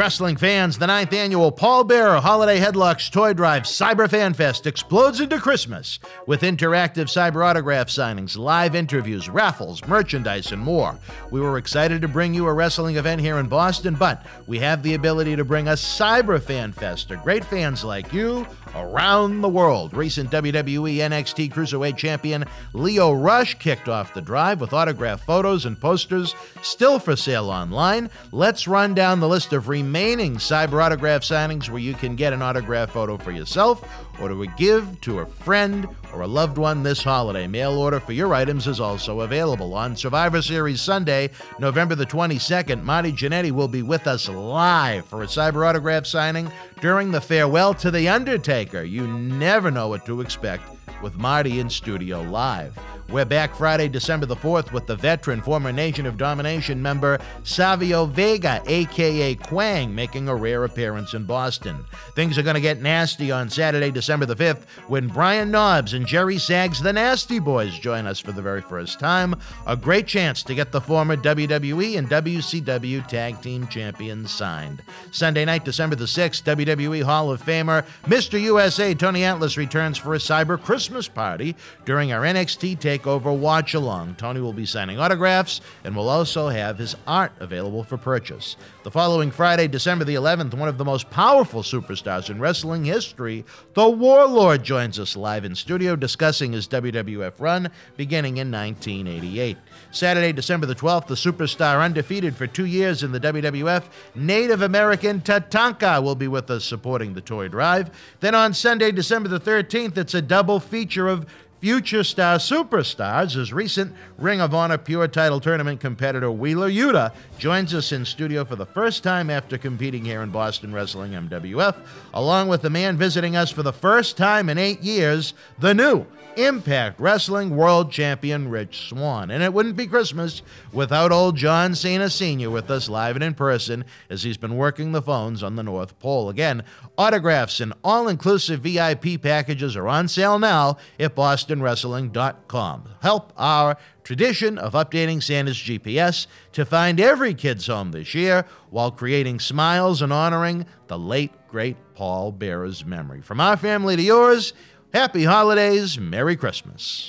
Wrestling fans, the ninth annual Paul Bearer Holiday Headlocks Toy Drive Cyber Fan Fest explodes into Christmas with interactive cyber autograph signings, live interviews, raffles, merchandise, and more. We were excited to bring you a wrestling event here in Boston, but we have the ability to bring a Cyber Fan Fest to great fans like you around the world. Recent WWE NXT Cruiserweight Champion Lio Rush kicked off the drive with autograph photos and posters still for sale online. Let's run down the list of remaining cyber autograph signings where you can get an autograph photo for yourself or to give to a friend or a loved one this holiday. Mail order for your items is also available. On Survivor Series Sunday, November the 22nd, Marty Jannetty will be with us live for a cyber autograph signing during the Farewell to the Undertaker. You never know what to expect with Marty in studio live. We're back Friday, December the 4th, with the veteran, former Nation of Domination member Savio Vega, aka Kwang, making a rare appearance in Boston. Things are going to get nasty on Saturday, December the 5th, when Brian Knobbs and Jerry Sags, the Nasty Boys, join us for the very first time. A great chance to get the former WWE and WCW Tag Team Champions signed. Sunday night, December the 6th, WWE Hall of Famer Mr. USA Tony Atlas returns for a Cyber Christmas party during our NXT Take Takeover Watch Along. Tony will be signing autographs and will also have his art available for purchase. The following Friday, December the 11th, one of the most powerful superstars in wrestling history, the Warlord, joins us live in studio discussing his WWF run beginning in 1988. Saturday, December the 12th, the superstar undefeated for two years in the WWF, Native American Tatanka, will be with us supporting the Toy Drive. Then on Sunday, December the 13th, it's a double feature of future star superstars as recent Ring of Honor Pure Title Tournament competitor Wheeler Yuta joins us in studio for the first time after competing here in Boston Wrestling MWF, along with the man visiting us for the first time in eight years, the new Impact Wrestling World Champion Rich Swann. And it wouldn't be Christmas without old John Cena Sr. with us live and in person as he's been working the phones on the North Pole. Again, autographs and all inclusive VIP packages are on sale now at bostonwrestling.com. Help our tradition of updating Santa's GPS to find every kid's home this year while creating smiles and honoring the late, great Paul Bearer's memory. From our family to yours, Happy holidays, Merry Christmas.